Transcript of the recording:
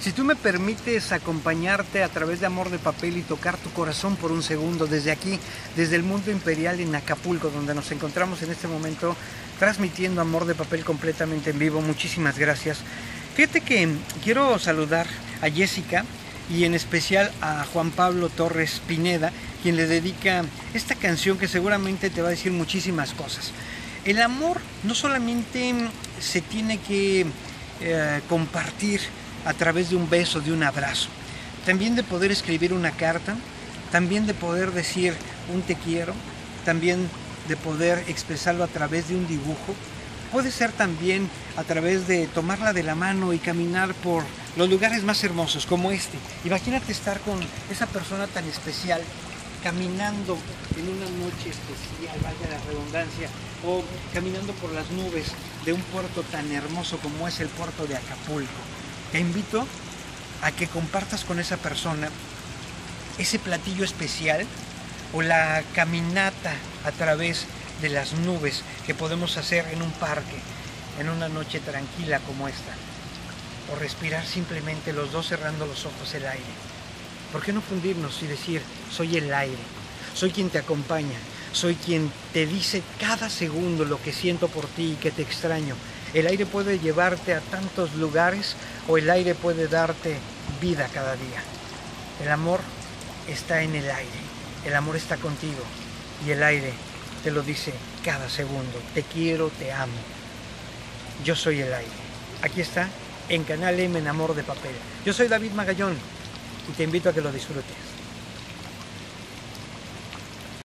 Si tú me permites acompañarte a través de Amor de Papel y tocar tu corazón por un segundo desde aquí, desde el mundo imperial en Acapulco, donde nos encontramos en este momento transmitiendo Amor de Papel completamente en vivo, muchísimas gracias. Fíjate que quiero saludar a Jessica y en especial a Juan Pablo Torres Pineda, quien le dedica esta canción que seguramente te va a decir muchísimas cosas. El amor no solamente se tiene que eh, compartir, a través de un beso, de un abrazo. También de poder escribir una carta, también de poder decir un te quiero, también de poder expresarlo a través de un dibujo. Puede ser también a través de tomarla de la mano y caminar por los lugares más hermosos como este. Imagínate estar con esa persona tan especial caminando en una noche especial, valga la redundancia, o caminando por las nubes de un puerto tan hermoso como es el puerto de Acapulco. Te invito a que compartas con esa persona ese platillo especial o la caminata a través de las nubes que podemos hacer en un parque, en una noche tranquila como esta. O respirar simplemente los dos cerrando los ojos el aire. ¿Por qué no fundirnos y decir, soy el aire, soy quien te acompaña, soy quien te dice cada segundo lo que siento por ti y que te extraño el aire puede llevarte a tantos lugares o el aire puede darte vida cada día. El amor está en el aire, el amor está contigo y el aire te lo dice cada segundo. Te quiero, te amo. Yo soy el aire. Aquí está en Canal M en Amor de Papel. Yo soy David Magallón y te invito a que lo disfrutes.